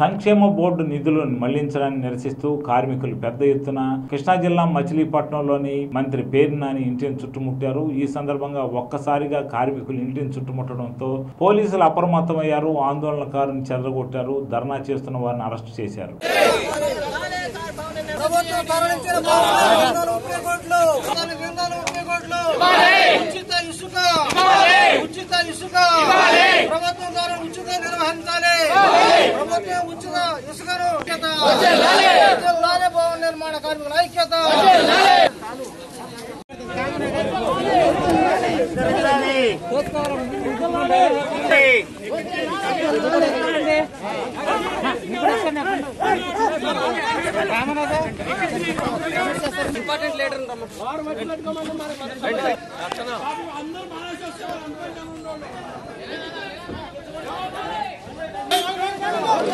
సంక్షేమ బోర్డు నిధులను మళ్ళించడాన్ని నిరసిస్తూ కార్మికులు పెద్ద ఎత్తున కృష్ణా జిల్లా మచిలీపట్నంలోని మంత్రి పేరునాని ఇంటిని చుట్టుముట్టారు. ఈ సందర్భంగా ఒక్కసారిగా కార్మికులు ఇంటిని చుట్టుముట్టడంతో పోలీసులు అప్రమత్తమయ్యారు. ఆందోళనకారుని చెదరగొట్టారు. ధర్నా చేస్తున్న వారిని అరెస్టు చేశారు. ప్రభుత్వం తరలించిన భారతదేశంలో ముప్పై కోట్లు దాని బృందాలు ముప్పై కోట్లు ఉచిత ఇసుక ఉచిత ఇసుక ప్రభుత్వం ద్వారా ఉచిత నిర్వహించాలి ప్రభుత్వం ఉచిత ఇసుకను భవన నిర్మాణ కార్మికుల ఐక్యత. ప్రభుత్వ 何?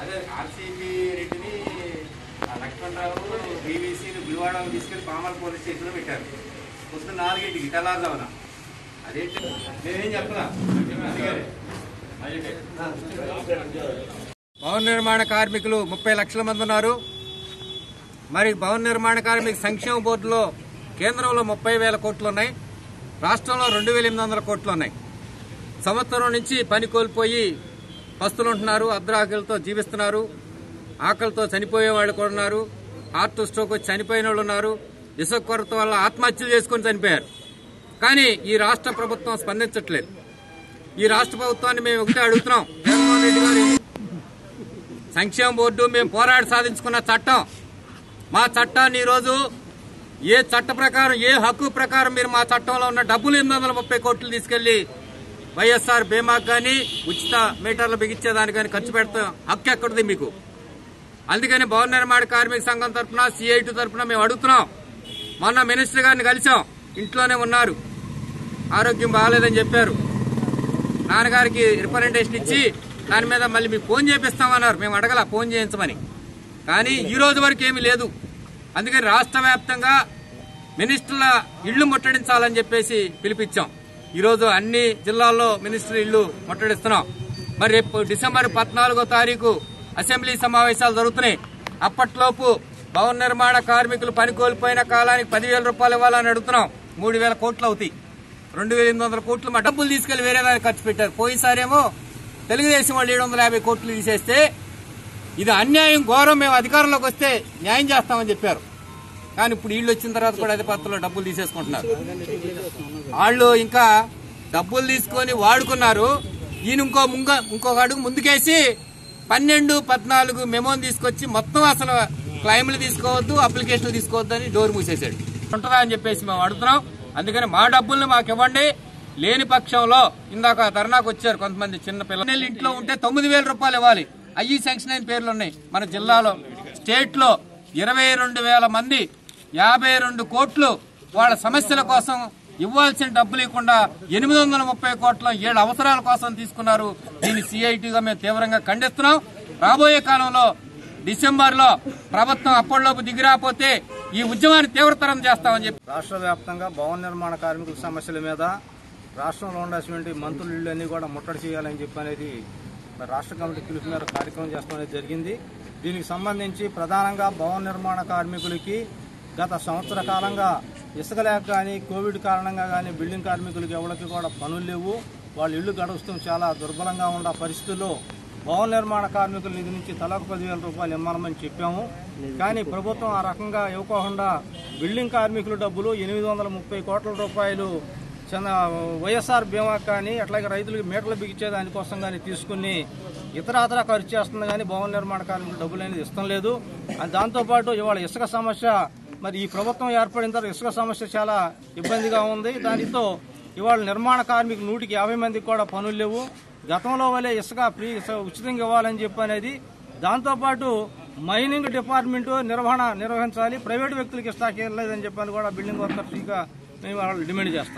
అదే ఆర్సీబీ రెడ్డిని ఆ లక్ష్మణరావు బీవీసీని గుడివాడ తీసుకెళ్ళి పామల పోలీస్ స్టేషన్లో పెట్టారు పొద్దున్న నాలుగింటికి తెల్లారుజామున అదేంటి నేనేం చెప్పలా భవన నిర్మాణ కార్మికులు ముప్పై లక్షల మంది ఉన్నారు. మరి భవన నిర్మాణ కార్మిక సంక్షేమ బోర్డులో కేంద్రంలో ముప్పై వేల కోట్లు ఉన్నాయి రాష్ట్రంలో రెండు వేల ఎనిమిది వందల కోట్లు ఉన్నాయి సంవత్సరం నుంచి పని కోల్పోయి పస్తులు ఉంటున్నారు అర్ధరాకులతో జీవిస్తున్నారు. ఆకలితో చనిపోయే వాళ్ళు కూడా ఉన్నారు. హార్ట్ స్ట్రోక్ వచ్చి చనిపోయిన వాళ్ళు ఉన్నారు. ఇసుక కొరత వల్ల ఆత్మహత్యలు చేసుకొని చనిపోయారు. కానీ ఈ రాష్ట్ర ప్రభుత్వం స్పందించట్లేదు. ఈ రాష్ట్ర ప్రభుత్వాన్ని మేము ఒకటే అడుగుతున్నాం. జగన్మోహన్ రెడ్డి గారు సంక్షేమ బోర్డు మేము పోరాడి సాధించుకున్న చట్టం. మా చట్టాన్ని ఈరోజు ఏ చట్ట ప్రకారం ఏ హక్కు ప్రకారం మీరు మా చట్టంలో ఉన్న డబ్బులు ఎనిమిది వందల ముప్పై కోట్లు తీసుకెళ్ళి వైఎస్ఆర్ బీమాకు కానీ ఉచిత మీటర్లు బిగించేదానికి కానీ ఖర్చు పెడతాం. హక్కు ఎక్కడిది మీకు? అందుకని భవన నిర్మాణ కార్మిక సంఘం తరఫున సిఐటి తరఫున మేము అడుగుతున్నాం. మొన్న మినిస్టర్ గారిని కలిసాం. ఇంట్లోనే ఉన్నారు. ఆరోగ్యం బాగాలేదని చెప్పారు. నాన్నగారికి రిప్రజెంటేషన్ ఇచ్చి దాని మీద మళ్ళీ మీకు ఫోన్ చేపిస్తామన్నారు. మేము అడగల ఫోన్ చేయించమని. కానీ ఈ రోజు వరకు ఏమీ లేదు. అందుకని రాష్ట్ర వ్యాప్తంగా మినిస్టర్ల ఇళ్ళు ముట్టడించాలని చెప్పేసి పిలిపించాం. ఈరోజు అన్ని జిల్లాల్లో మినిస్టర్ ఇళ్ళు ముట్టడిస్తున్నాం. మరి రేపు డిసెంబర్ పద్నాలుగో తారీఖు అసెంబ్లీ సమావేశాలు జరుగుతున్నాయి. అప్పట్లోపు భవన నిర్మాణ కార్మికులు పని కోల్పోయిన కాలానికి పదివేల రూపాయలు ఇవ్వాలని అడుగుతున్నాం. మూడు వేల కోట్లు అవుతాయి. రెండు వేల ఎనిమిది వందల కోట్లు మా డబ్బులు తీసుకెళ్ళి వేరే దానికి ఖర్చు పెట్టారు. పోయినసారేమో తెలుగుదేశం వాళ్ళు ఏడు వందల యాభై కోట్లు తీసేస్తే ఇది అన్యాయం ఘోరం మేము అధికారంలోకి వస్తే న్యాయం చేస్తామని చెప్పారు. కానీ ఇప్పుడు వీళ్ళు వచ్చిన తర్వాత కూడా అదే పత్రంలో డబ్బులు తీసేసుకుంటున్నారు. వాళ్ళు ఇంకా డబ్బులు తీసుకొని వాడుకున్నారు. ఈయన ఇంకో ముంగ ఇంకొక అడుగు ముందుకేసి పన్నెండు పద్నాలుగు మెమోని తీసుకొచ్చి మొత్తం అసలు క్లైమ్లు తీసుకోవద్దు అప్లికేషన్లు తీసుకోవద్దు అని డోర్ మూసేశాడు. ఉంటుందా అని చెప్పేసి మేము అడుగుతున్నాం. అందుకని మా డబ్బుల్ని మాకు ఇవ్వండి. లేని పక్షంలో ఇందాక ధర్నాకు వచ్చారు కొంతమంది చిన్న పిల్లలు. ఇంట్లో ఉంటే తొమ్మిది వేల రూపాయలు ఇవ్వాలి. అయ్యి శాంక్షన్ అయిన పేర్లు ఉన్నాయి. మన జిల్లాలో స్టేట్లో ఇరవై రెండు వేల మంది యాభై రెండు కోట్లు వాళ్ళ సమస్యల కోసం ఇవ్వాల్సిన డబ్బులు ఇవ్వకుండా ఎనిమిది వందల ముప్పై కోట్ల ఏడు అవసరాల కోసం తీసుకున్నారు. దీన్ని సిఐటిగా మేము తీవ్రంగా ఖండిస్తున్నాం. రాబోయే కాలంలో డిసెంబర్లో ప్రభుత్వం అప్పటిలోపు దిగిరాపోతే ఈ ఉద్యమాన్ని తీవ్రతరం చేస్తామని చెప్పి రాష్ట్ర వ్యాప్తంగా భవన నిర్మాణ కార్మికుల సమస్యల మీద రాష్ట్రంలో ఉండాల్సినటువంటి మంత్రులు ఇళ్ళు అన్ని కూడా ముట్టడి చేయాలని చెప్పి అనేది మరి రాష్ట్ర కమిటీ పిలుపు మేర కార్యక్రమం చేస్తాం జరిగింది. దీనికి సంబంధించి ప్రధానంగా భవన నిర్మాణ కార్మికులకి గత సంవత్సర కాలంగా ఇసుక లేక కానీ కోవిడ్ కారణంగా కానీ బిల్డింగ్ కార్మికులకి ఎవరికి కూడా పనులు లేవు. వాళ్ళ ఇల్లు గడుస్తూ చాలా దుర్బలంగా ఉన్న పరిస్థితుల్లో భవన నిర్మాణ కార్మికుల నిధి నుంచి తలకు పదివేల రూపాయలు ఇమ్మనమని చెప్పాము. కానీ ప్రభుత్వం ఆ రకంగా ఇవ్వకోకుండా బిల్డింగ్ కార్మికుల డబ్బులు ఎనిమిది వందల ముప్పై కోట్ల రూపాయలు వైఎస్ఆర్ బీమా కానీ అట్లాగే రైతులకు మీటర్లు బిగించే దానికోసం కానీ తీసుకుని ఇతరాతర ఖర్చు చేస్తుంది కానీ భవన నిర్మాణ కార్మికులు డబ్బులు అనేది ఇష్టం లేదు. దాంతోపాటు ఇవాళ ఇసుక సమస్య మరి ఈ ప్రభుత్వం ఏర్పడిన తర్వాత ఇసుక సమస్య చాలా ఇబ్బందిగా ఉంది. దానితో ఇవాళ నిర్మాణ కార్మికులు నూటికి యాభై మందికి కూడా పనులు లేవు. గతంలో వలె ఇసుక ఫ్రీ ఉచితంగా ఇవ్వాలని చెప్పి అనేది. దాంతోపాటు మైనింగ్ డిపార్ట్మెంట్ నిర్వహణ నిర్వహించాలి ప్రైవేట్ వ్యక్తులకు ఇస్తాకి లేదని చెప్పని కూడా బిల్డింగ్ వర్కర్స్గా మేము వాళ్ళు డిమాండ్ చేస్తాం.